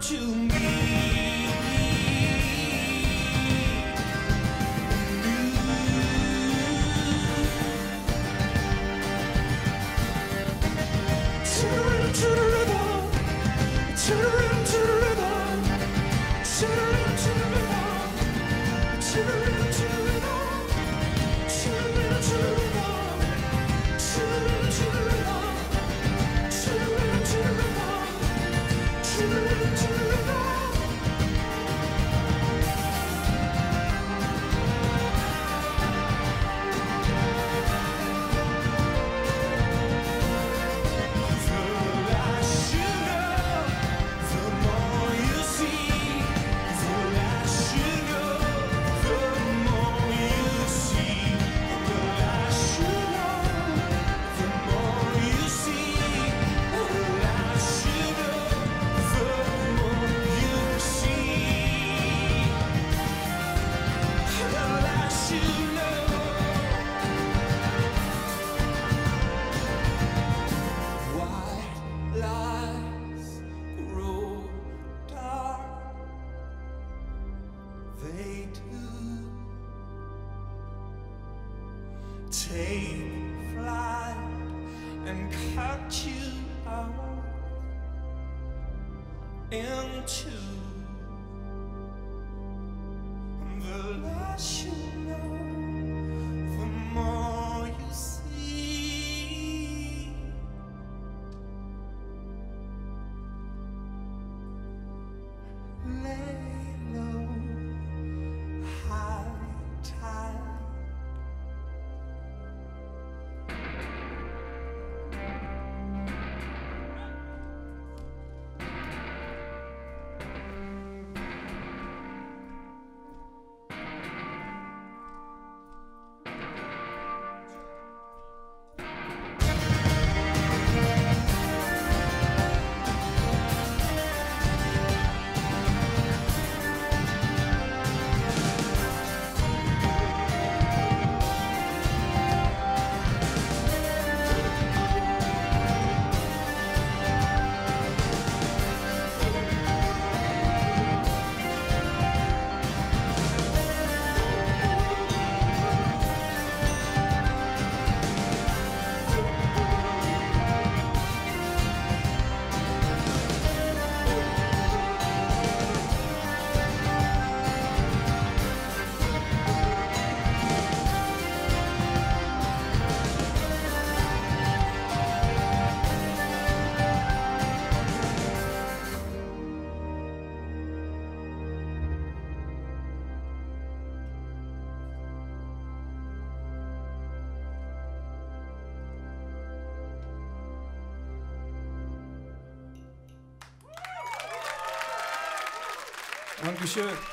to me. Dankeschön.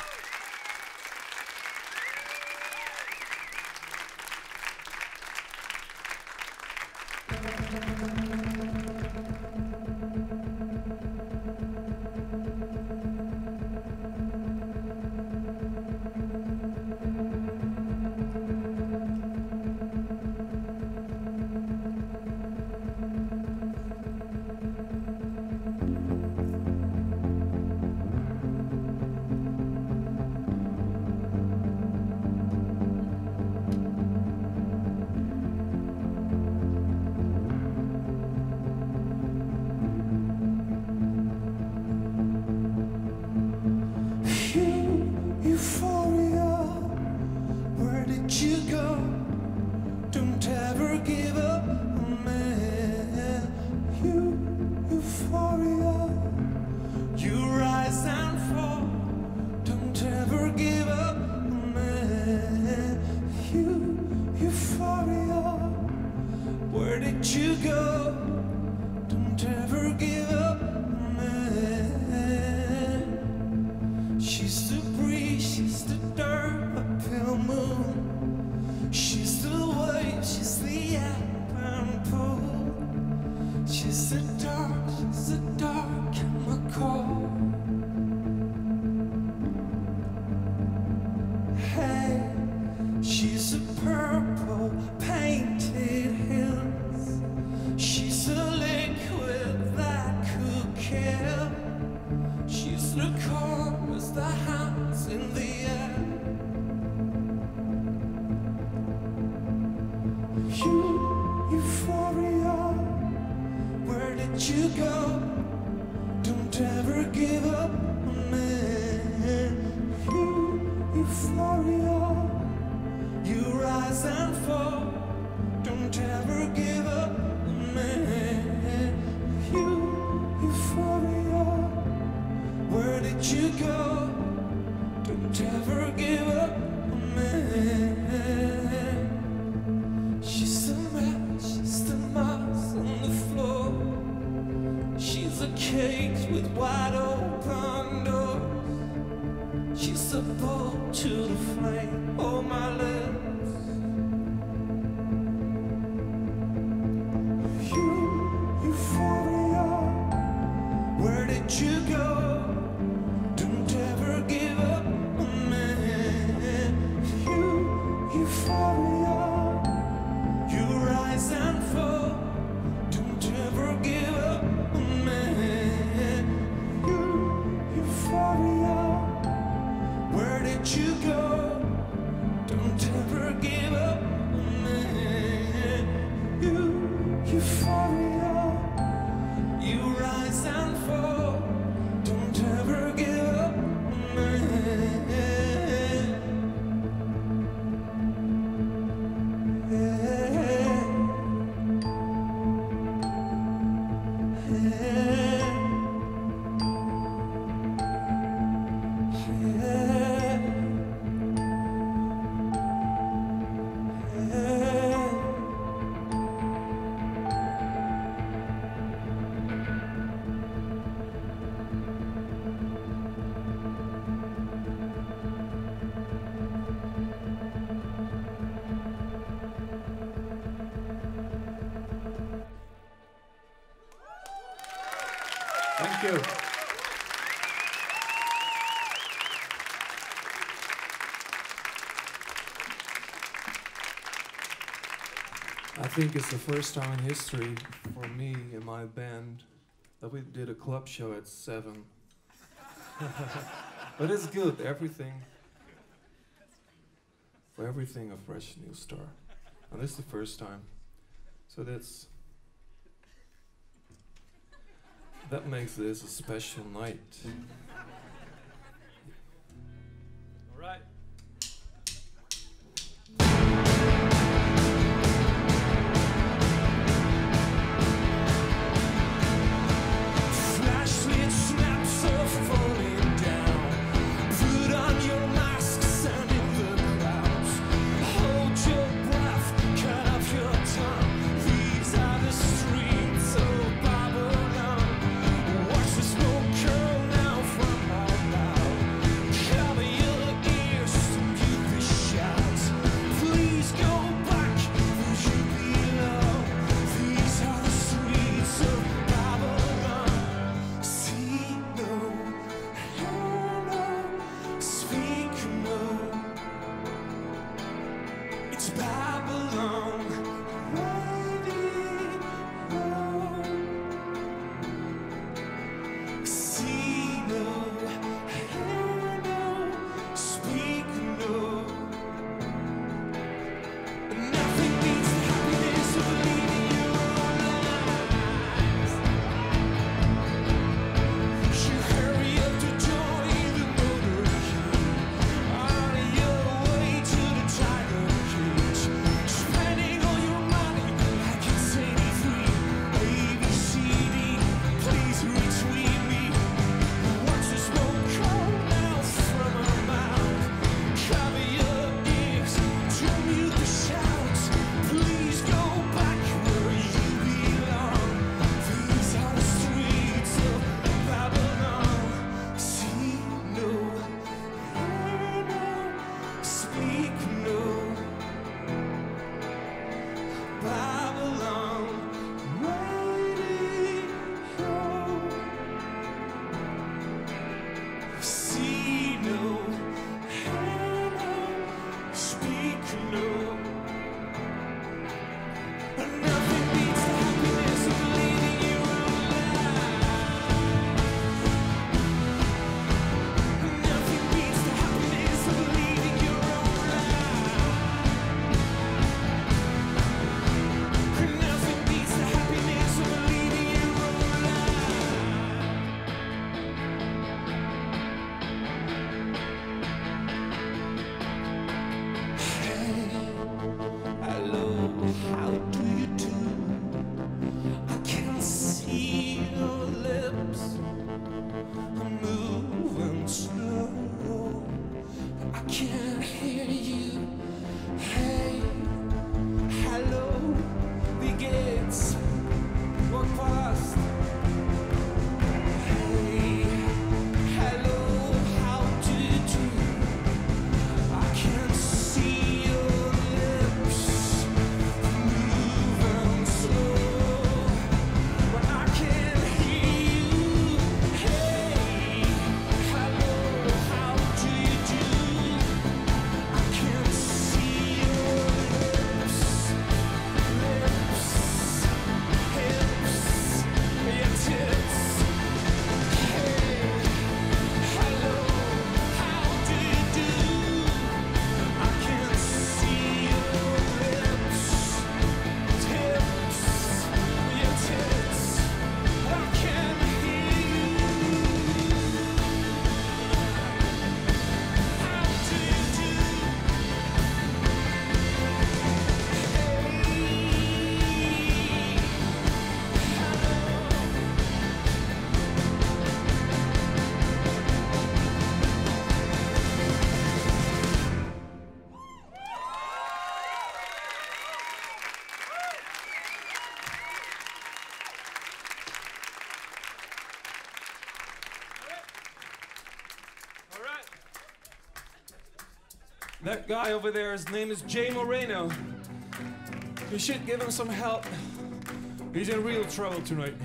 I think it's the first time in history for me and my band that we did a club show at 7. but it's good, everything. For everything, a fresh new start. And this is the first time. So that's. That makes this a special night. That guy over there, his name is Jay Moreno. You should give him some help. He's in real trouble tonight.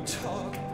talk.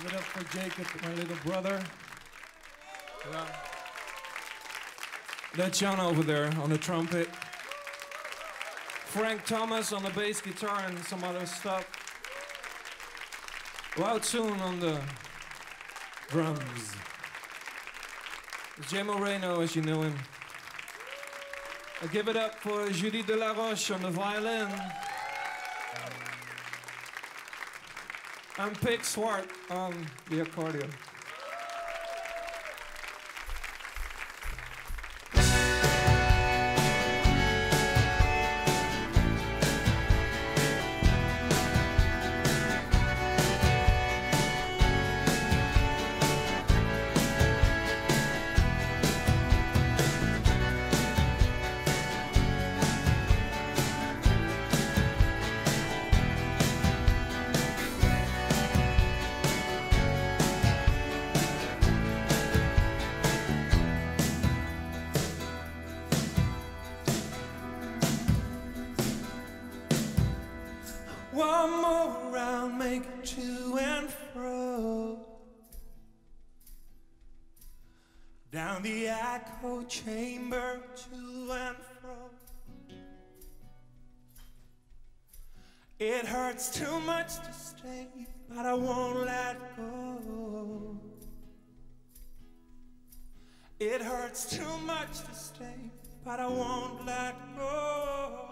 Give it up for Jakob, my little brother. Yeah. That's John over there on the trumpet. Frank Thomas on the bass guitar and some other stuff. Wow Tune on the drums. Jay Moreno, as you know him. I give it up for Judy Delaroche on the violin. I'm Pete Swart on the accordion. chamber to and fro. It hurts too much to stay, but I won't let go. It hurts too much to stay, but I won't let go.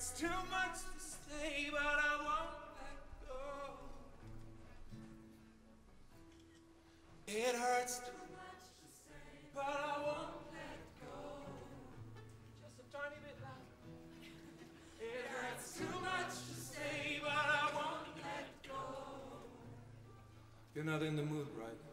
It's too much to stay, but I won't let go. It hurts too much to say, but I won't let go. Just a tiny bit louder. It hurts too much to stay, but I won't let go. You're not in the mood right now.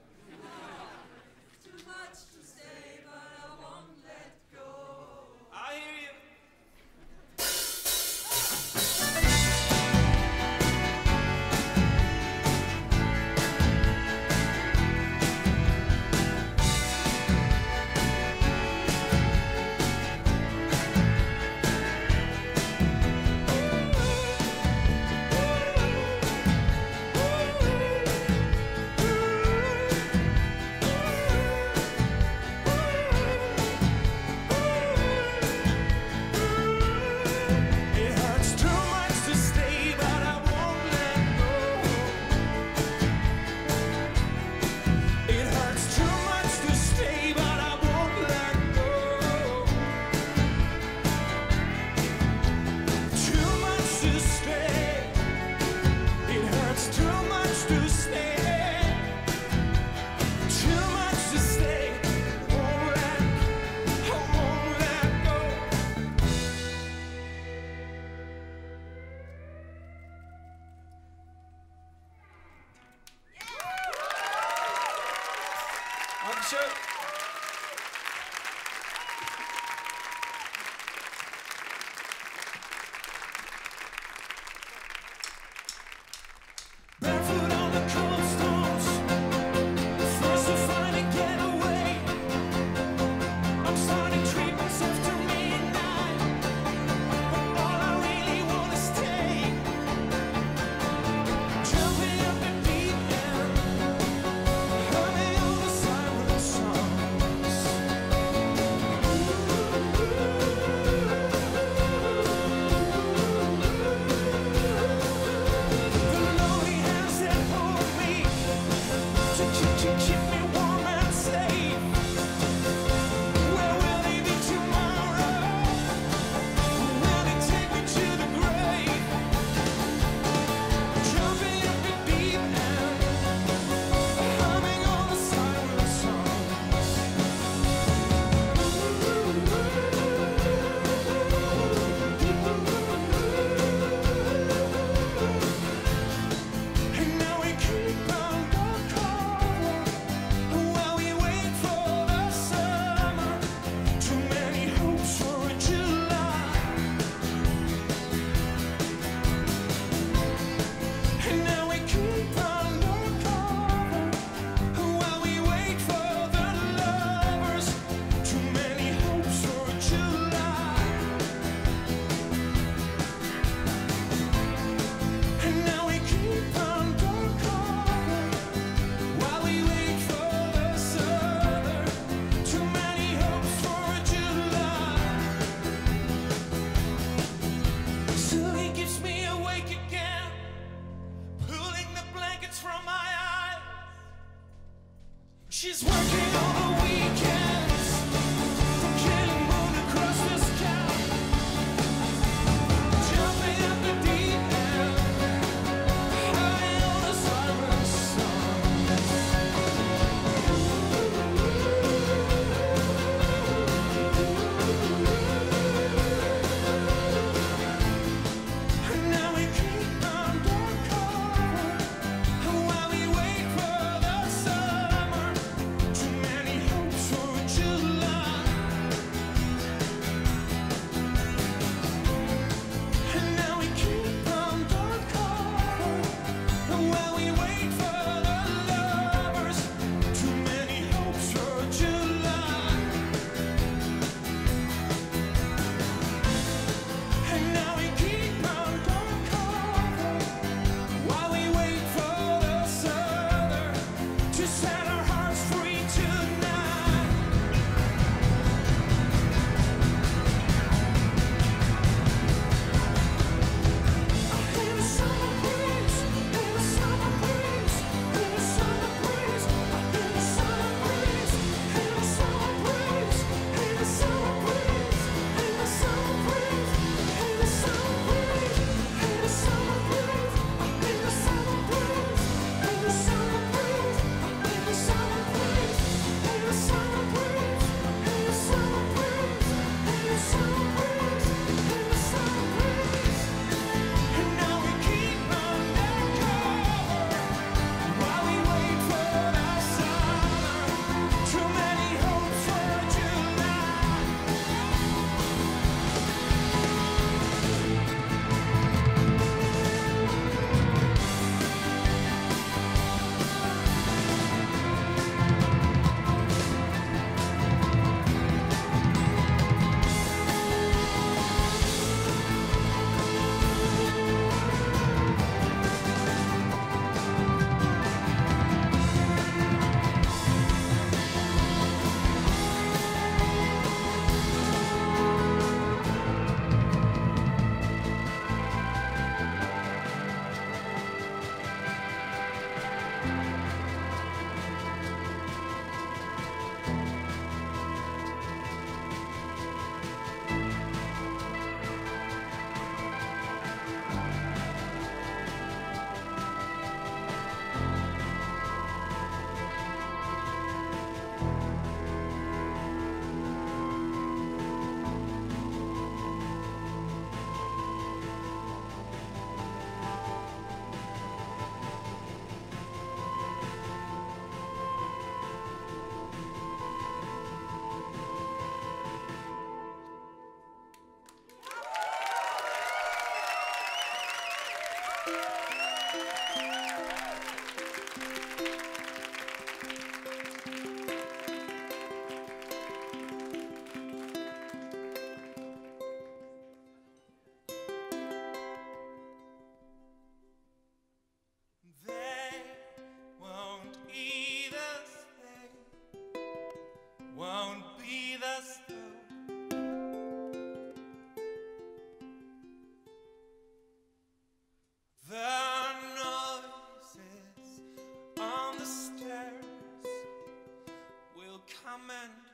man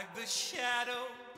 like the shadows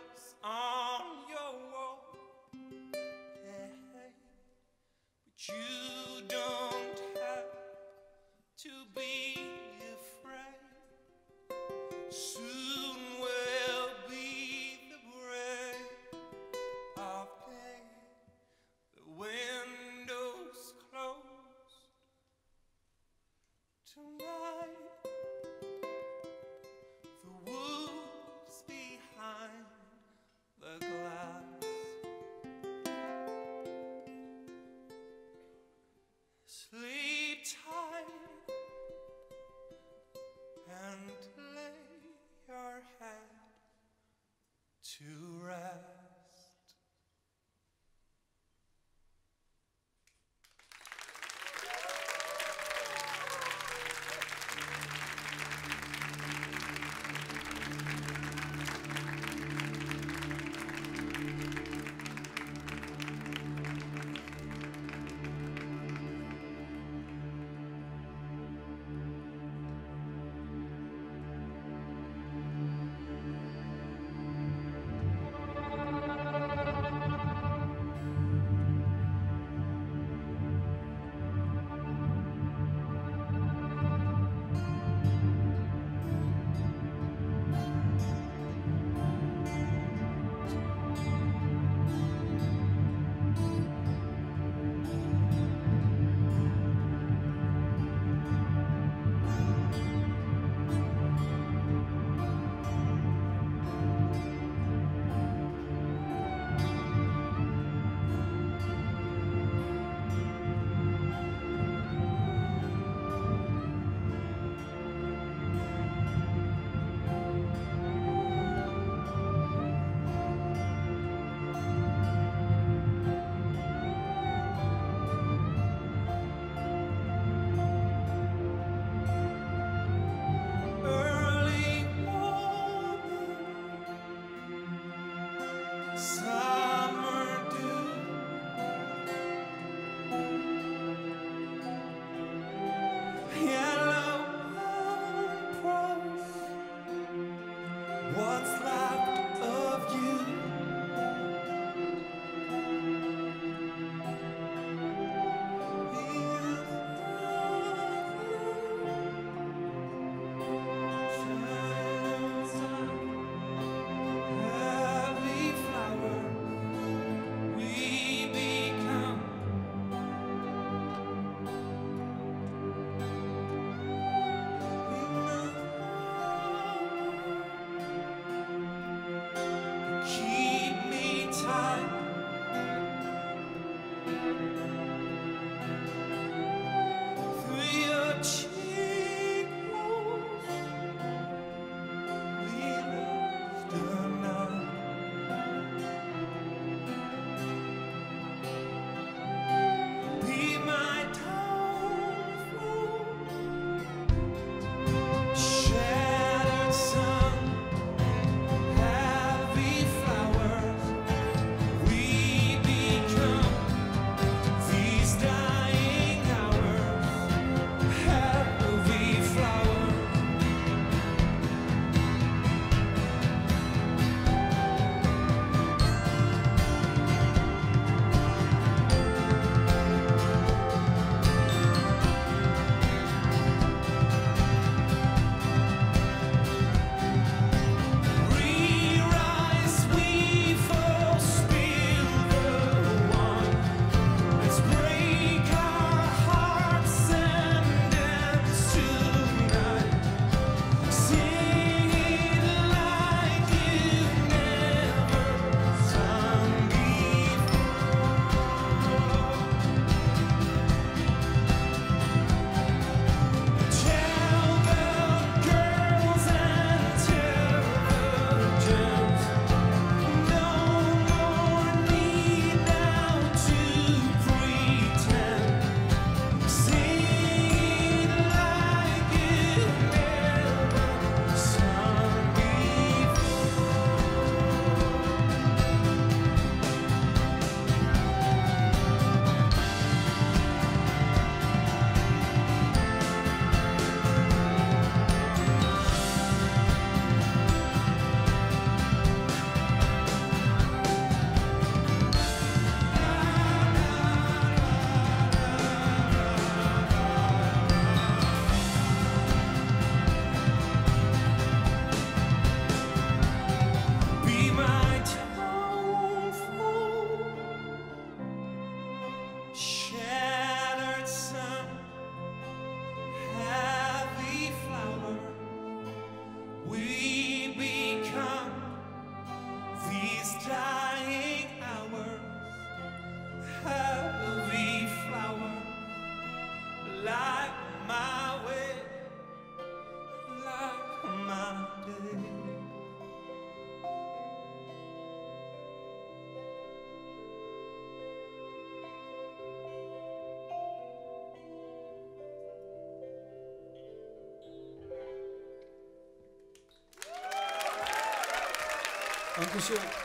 Obrigado.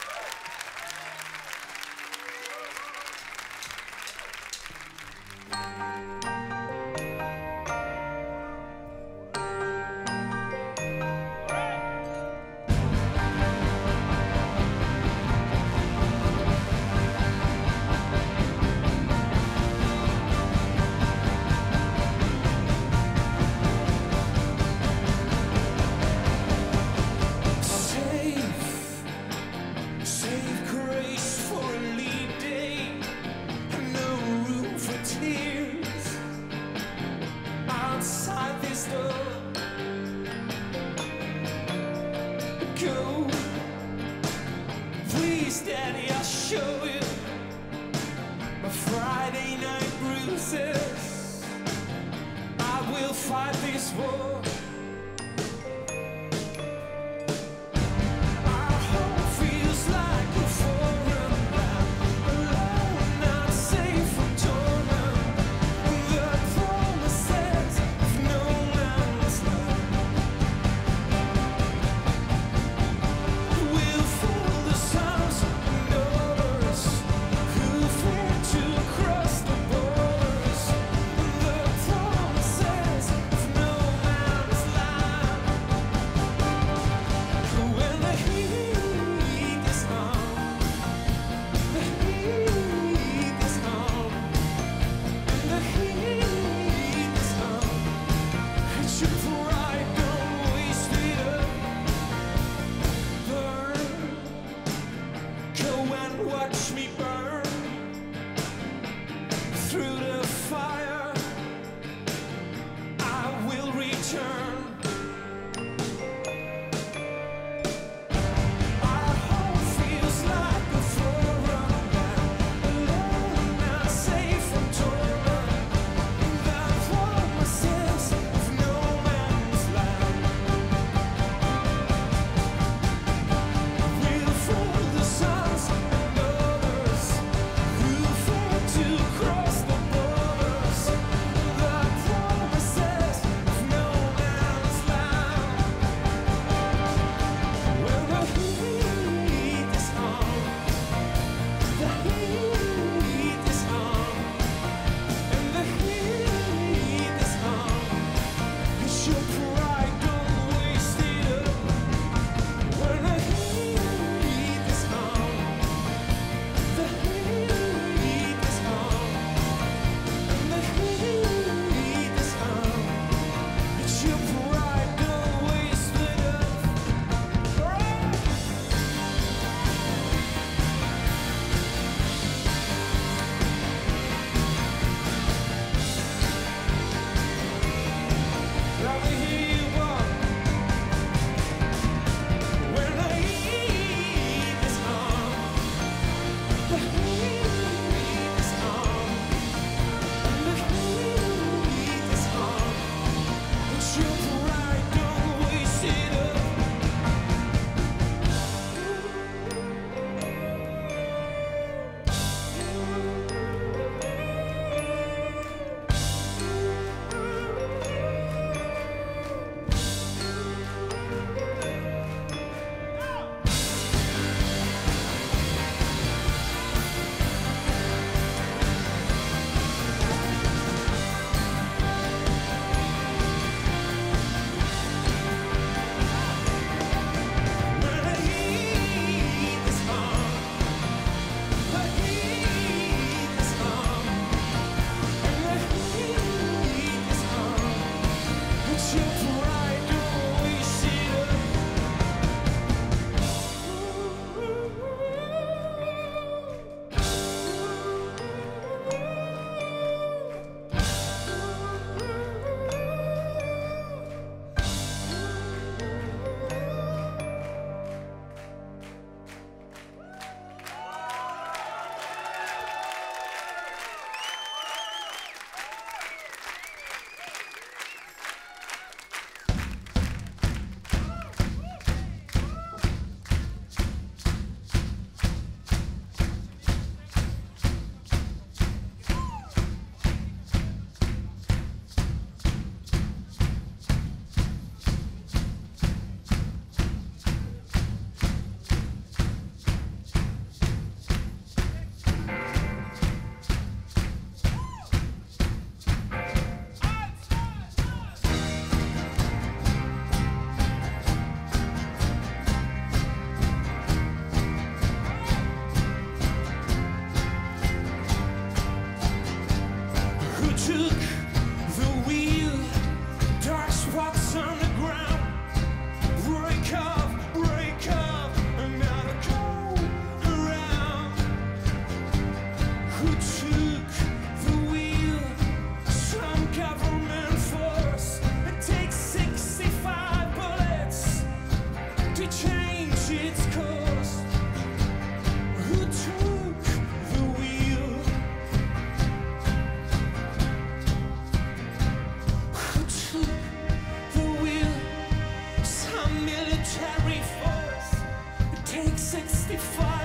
Sixty-five.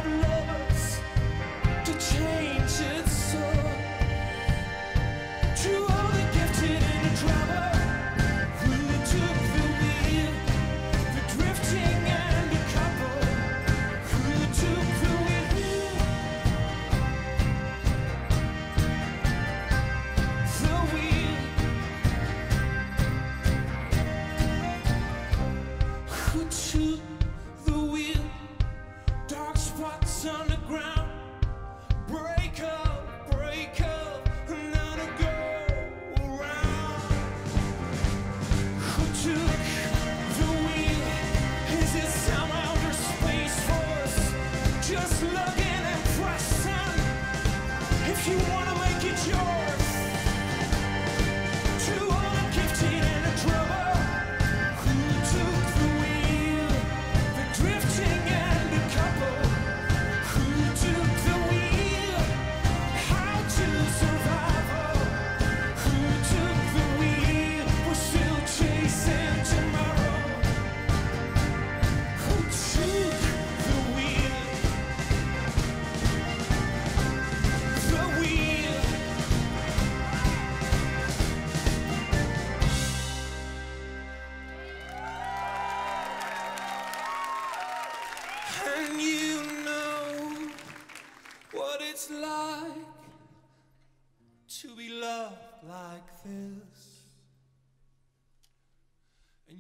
And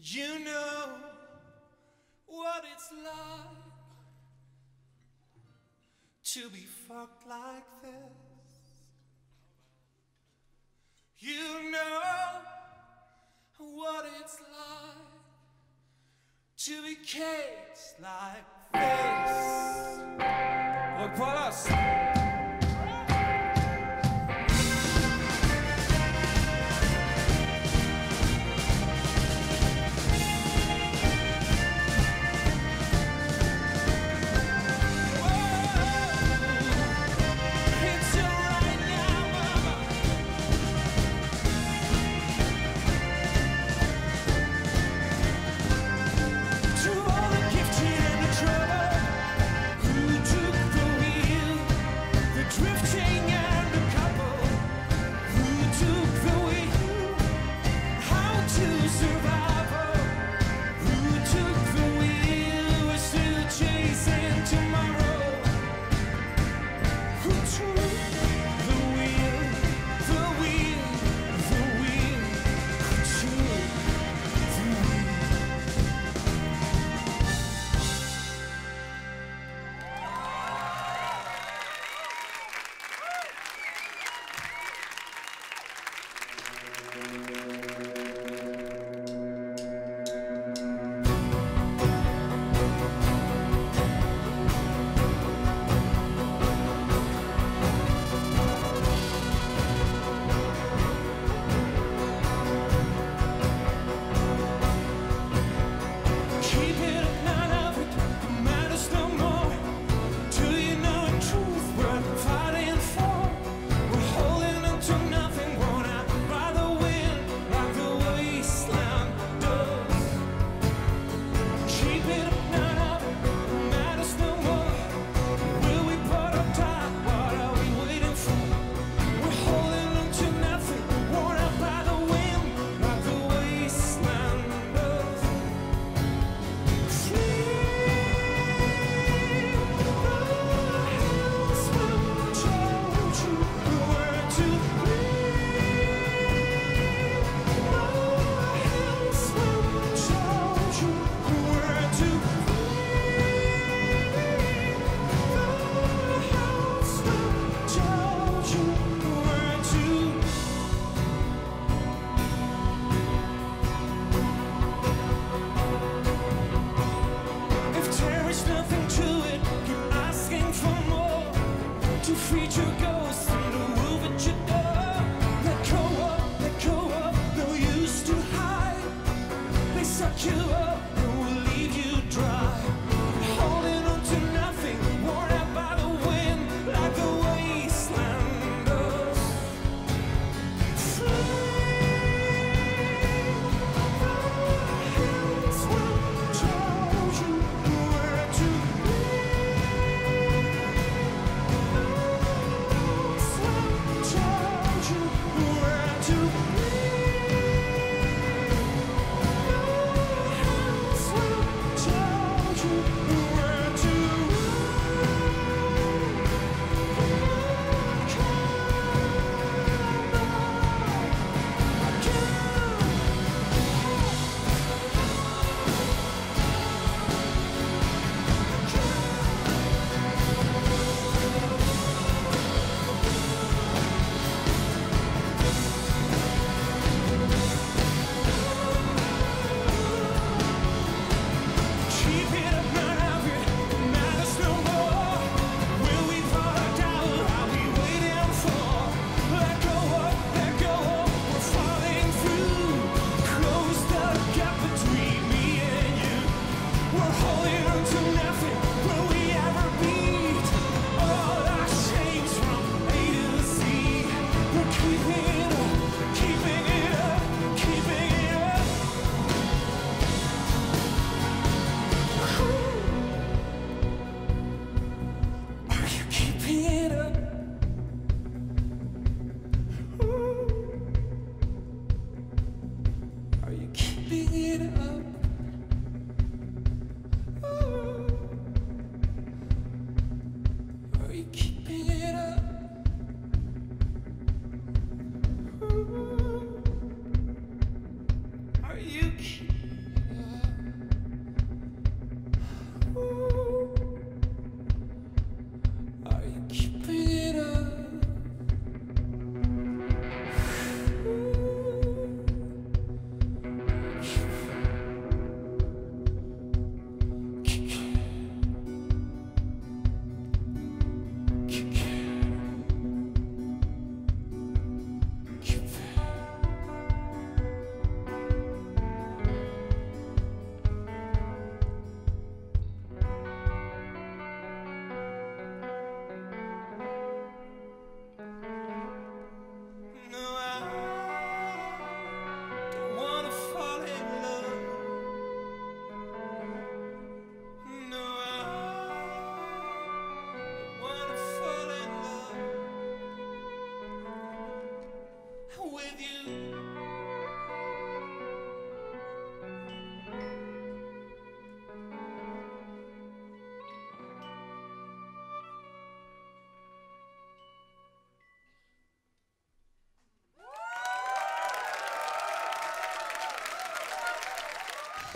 you know what it's like to be fucked like this. You know what it's like to be caged like this. Look,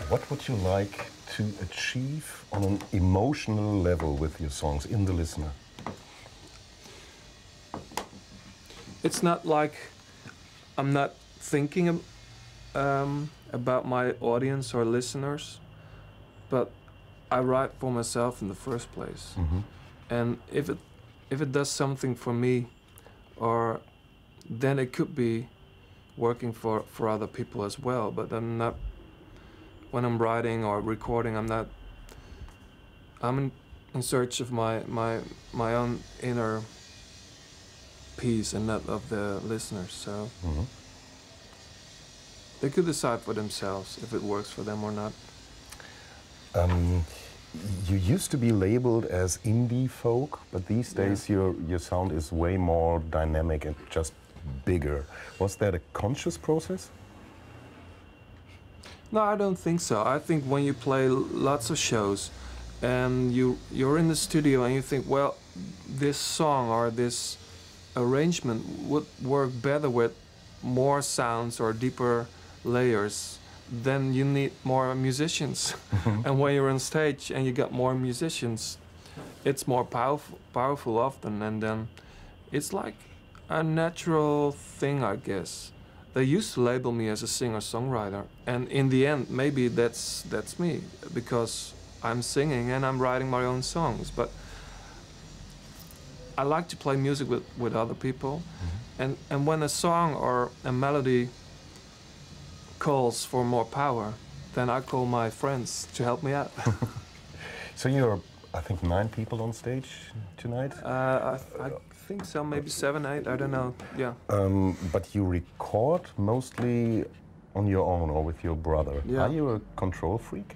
What would you like to achieve on an emotional level with your songs in the listener? It's not like I'm not thinking um, about my audience or listeners, but I write for myself in the first place. Mm-hmm. And if it if it does something for me, or then it could be working for for other people as well. But I'm not when I'm writing or recording. I'm not. I'm in, in search of my my my own inner peace and not of the listeners. So Mm-hmm. they could decide for themselves if it works for them or not. Um, you used to be labeled as indie folk, but these Yeah. days your your sound is way more dynamic and just bigger. Was that a conscious process? No, I don't think so. I think when you play lots of shows and you you're in the studio and you think, well, this song or this arrangement would work better with more sounds or deeper layers, then you need more musicians. Mm-hmm. and when you're on stage and you got more musicians, it's more powerful powerful often and then it's like a natural thing, I guess they used to label me as a singer-songwriter and in the end maybe that's that's me because i'm singing and i'm writing my own songs but i like to play music with, with other people. And and when a song or a melody calls for more power then i call my friends to help me out. So you're, I think, nine people on stage tonight. uh, I, I think so maybe seven eight i don't know yeah Um, but you record mostly on your own or with your brother. Yeah. Are you a control freak?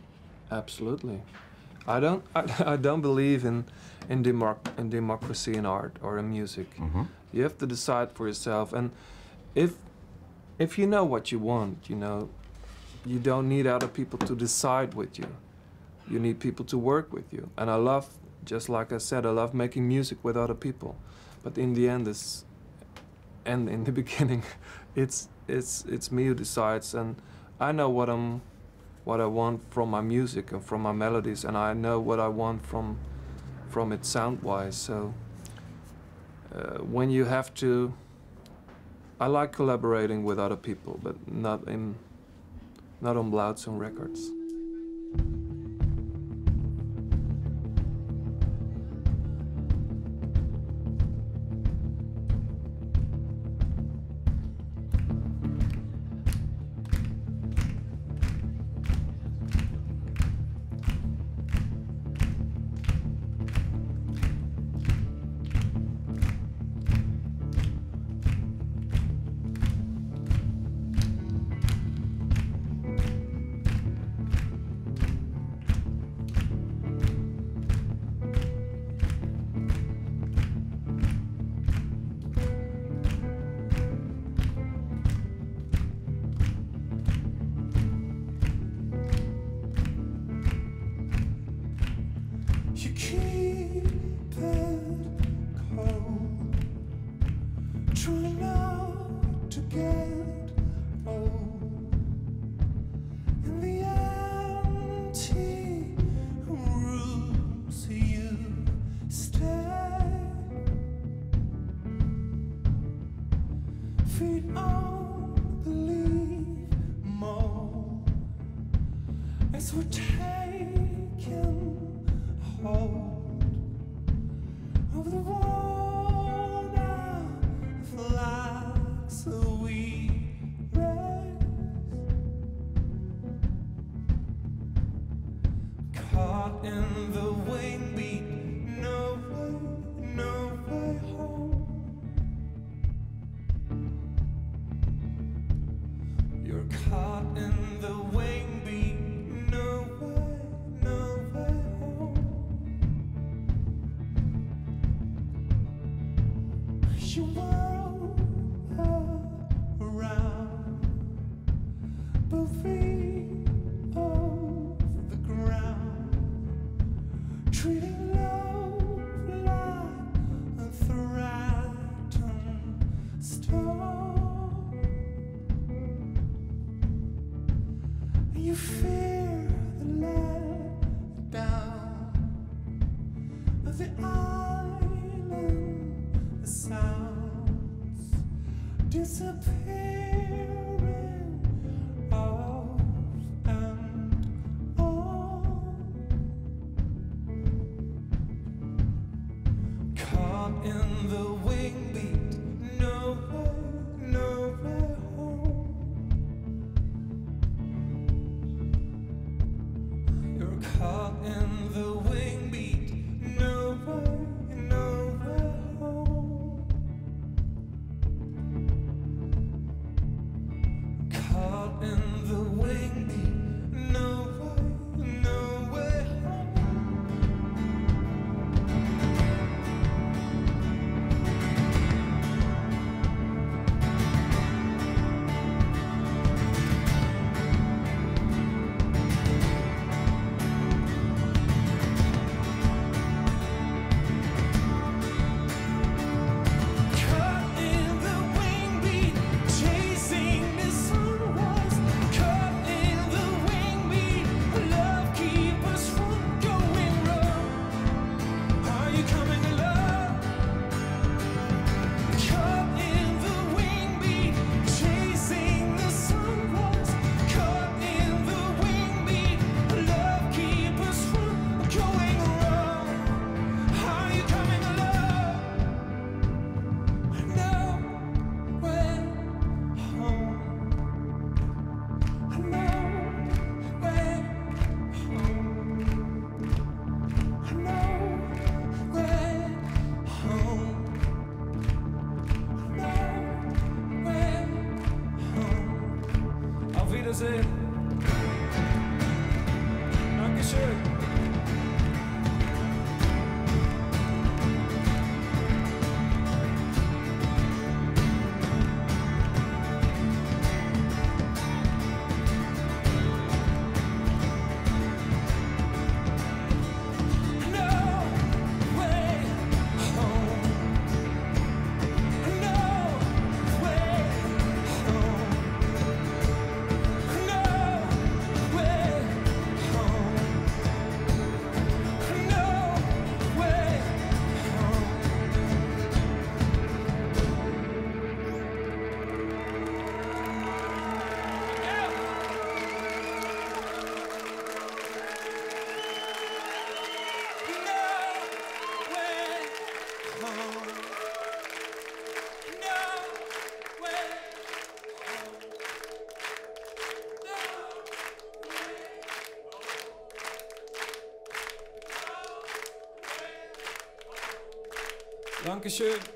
Absolutely. I don't. I, I don't believe in in, democ- in democracy in art or in music. Mm-hmm. You have to decide for yourself, and if if you know what you want, you know, you don't need other people to decide with you. You need people to work with you. And I love, just like I said, I love making music with other people. But in the end, it's and in the beginning, it's it's it's me who decides, and I know what I'm what I want from my music and from my melodies, and I know what I want from from it sound wise. So uh, when you have to, I like collaborating with other people, but not in not on Blaudzun Records. You fear the let of the island, the sounds disappear. Dankeschön.